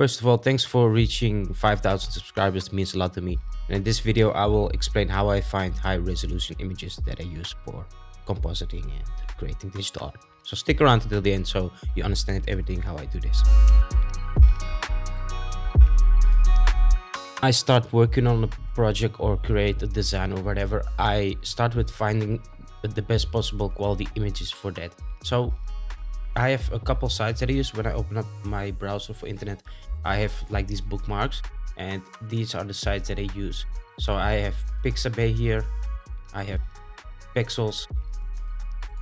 First of all, thanks for reaching 5000 subscribers, it means a lot to me. And in this video, I will explain how I find high resolution images that I use for compositing and creating digital art. So stick around until the end so you understand everything how I do this. I start working on a project or create a design or whatever, I start with finding the best possible quality images for that. So I have a couple sites that I use when I open up my browser for internet. I have like these bookmarks and these are the sites that I use. So I have Pixabay here, I have Pexels,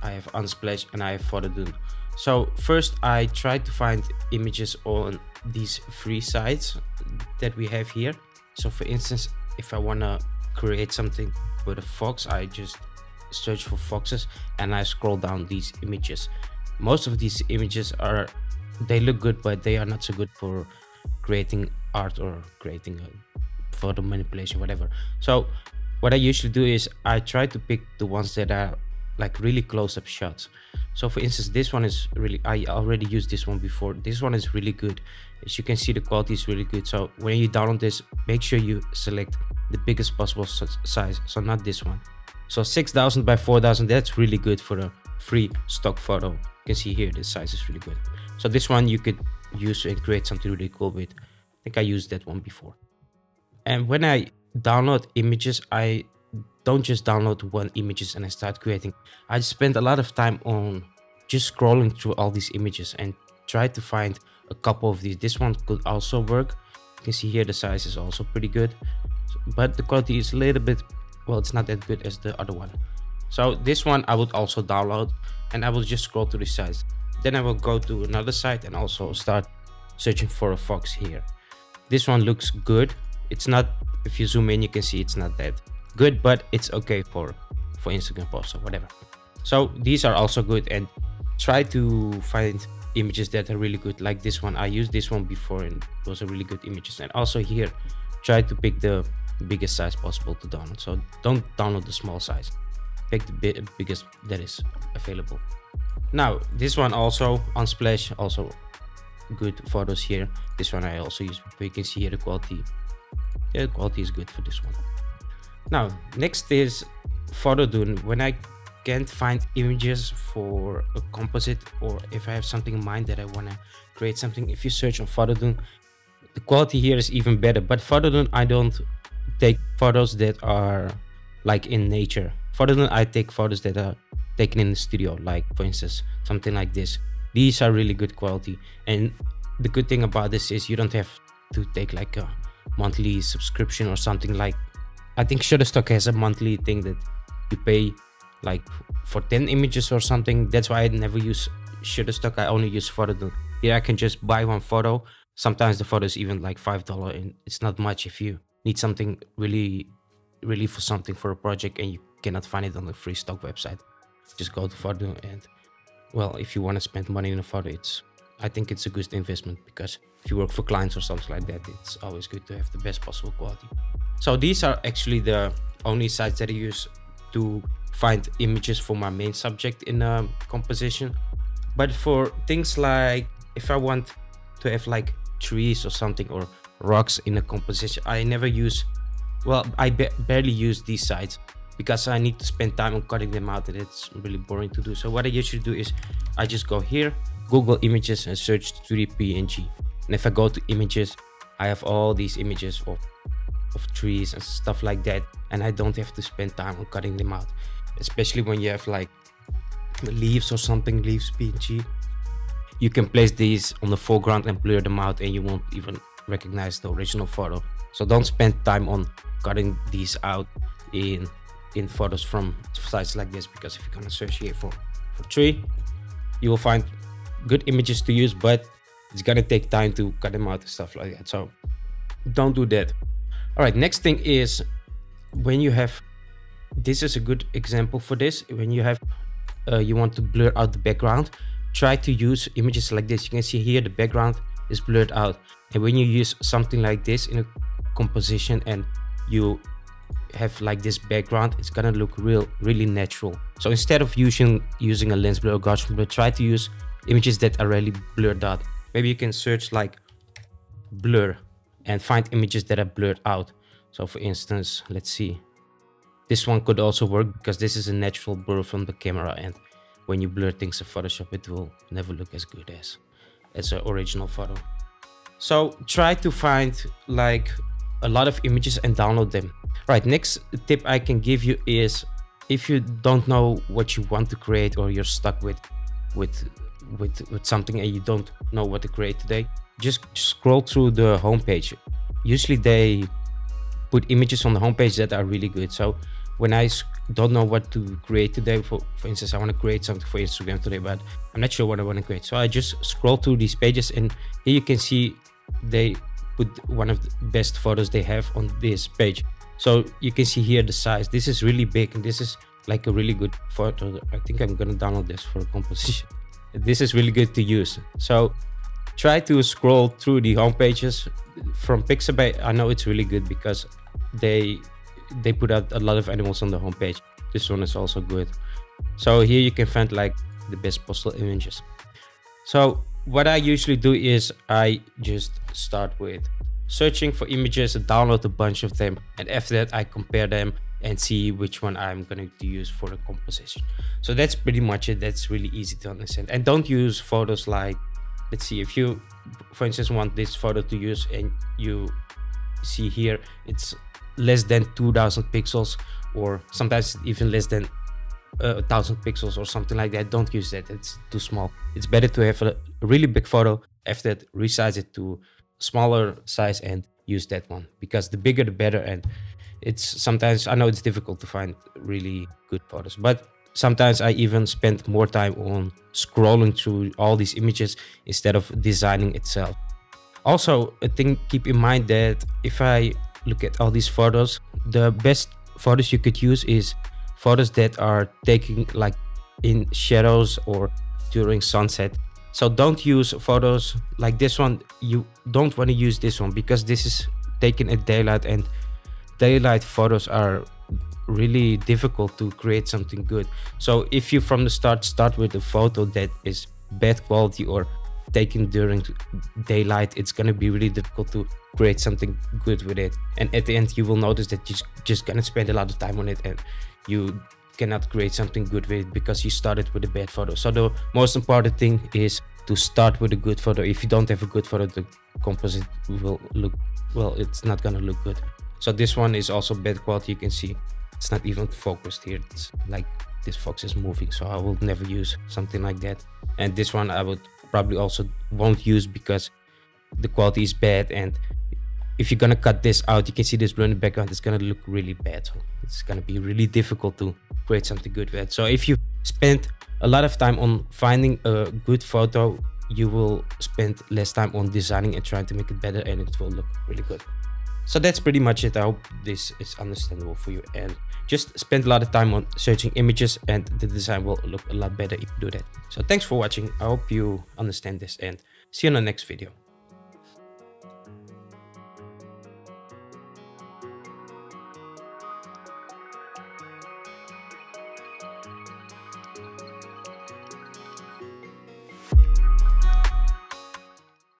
I have Unsplash and I have Photodune. So first I try to find images on these free sites that we have here. So for instance, if I want to create something with a fox, I just search for foxes and I scroll down these images. Most of these images are, they look good, but they are not so good for creating art or creating photo manipulation, whatever. So what I usually do is I try to pick the ones that are like really close up shots. So for instance, this one is really, I already used this one before. This one is really good. As you can see, the quality is really good. So when you download this, make sure you select the biggest possible size. So not this one. So 6000 by 4000, that's really good for a free stock photo. Can see here, the size is really good. So this one you could use and create something really cool with. I think I used that one before. And when I download images, I don't just download one images and I start creating. I spend a lot of time on just scrolling through all these images and try to find a couple of these. This one could also work. You can see here the size is also pretty good, but the quality is a little bit, well, it's not that good as the other one. So this one I would also download and I will just scroll to the sites. Then I will go to another site and also start searching for a fox here. This one looks good. It's not, if you zoom in, you can see it's not that good, but it's okay for, for Instagram posts or whatever. So these are also good and try to find images that are really good like this one. I used this one before and those are really good images. And also here, try to pick the biggest size possible to download. So don't download the small size. Pick the biggest that is available. Now this one also Unsplash also good photos here. This one I also use. You can see here the quality. The quality is good for this one. Now, next is Photodune. When I can't find images for a composite or if I have something in mind that I want to create something, if you search on Photodune, the quality here is even better. But Photodune, I don't take photos that are like in nature. Photodune, I take photos that are taken in the studio, like for instance, something like this. These are really good quality. And the good thing about this is you don't have to take like a monthly subscription or something like I think Shutterstock has a monthly thing that you pay like for 10 images or something. That's why I never use Shutterstock. I only use Photodune. Here I can just buy one photo. Sometimes the photo is even like $5 and it's not much if you need something really, really for something for a project and you cannot find it on the free stock website. Just go to Photodune and well, if you want to spend money in a photo, it's I think it's a good investment because if you work for clients or something like that, it's always good to have the best possible quality. So these are actually the only sites that I use to find images for my main subject in a composition. But for things like if I want to have like trees or something or rocks in a composition, I never use, well, I barely use these sites because I need to spend time on cutting them out and it's really boring to do. So what I usually do is I just go here, Google images and search 3D PNG. And if I go to images, I have all these images of of trees and stuff like that and i don't have to spend time on cutting them out especially when you have like leaves or something leaves png you can place these on the foreground and blur them out and you won't even recognize the original photo so don't spend time on cutting these out in in photos from sites like this because if gonna search here for for tree you will find good images to use but it's gonna take time to cut them out and stuff like that so don't do that all right, next thing is when you have, this is a good example for this. When you have, uh, you want to blur out the background, try to use images like this. You can see here the background is blurred out. And when you use something like this in a composition and you have like this background, it's gonna look real, really natural. So instead of using using a lens blur or Gaussian blur, try to use images that are really blurred out. Maybe you can search like blur and find images that are blurred out. So for instance, let's see. This one could also work because this is a natural blur from the camera and when you blur things in Photoshop, it will never look as good as, as an original photo. So try to find like a lot of images and download them. Right, next tip I can give you is if you don't know what you want to create or you're stuck with with with with something and you don't know what to create today, just scroll through the homepage. Usually they put images on the homepage that are really good. So when I don't know what to create today, for, for instance, I want to create something for Instagram today, but I'm not sure what I want to create. So I just scroll through these pages and here you can see they put one of the best photos they have on this page. So you can see here the size. This is really big and this is like a really good photo. I think I'm going to download this for a composition. this is really good to use. So try to scroll through the home pages from Pixabay. I know it's really good because they they put out a lot of animals on the homepage. This one is also good. So here you can find like the best possible images. So what I usually do is I just start with searching for images, download a bunch of them, and after that I compare them and see which one I'm going to use for the composition. So that's pretty much it. That's really easy to understand. And don't use photos like let's see if you for instance want this photo to use and you see here it's less than 2000 pixels or sometimes even less than Uh, a thousand pixels or something like that don't use that it's too small it's better to have a, a really big photo after that resize it to smaller size and use that one because the bigger the better and it's sometimes i know it's difficult to find really good photos but sometimes I even spend more time on scrolling through all these images instead of designing itself. Also, a thing keep in mind that if I look at all these photos, the best photos you could use is photos that are taken like in shadows or during sunset. So don't use photos like this one. You don't want to use this one because this is taken at daylight and daylight photos are really difficult to create something good. So if you from the start start with a photo that is bad quality or taken during daylight, it's gonna be really difficult to create something good with it. And at the end, you will notice that you're just gonna spend a lot of time on it and you cannot create something good with it because you started with a bad photo. So the most important thing is to start with a good photo. If you don't have a good photo, the composite will look well. It's not gonna look good. So this one is also bad quality. You can see it's not even focused here it's like this fox is moving so i will never use something like that and this one i would probably also won't use because the quality is bad and if you're gonna cut this out you can see this blur in the background it's gonna look really bad it's gonna be really difficult to create something good with it so if you spend a lot of time on finding a good photo you will spend less time on designing and trying to make it better and it will look really good so that's pretty much it. I hope this is understandable for you and just spend a lot of time on searching images and the design will look a lot better if you do that. So thanks for watching. I hope you understand this and see you in the next video.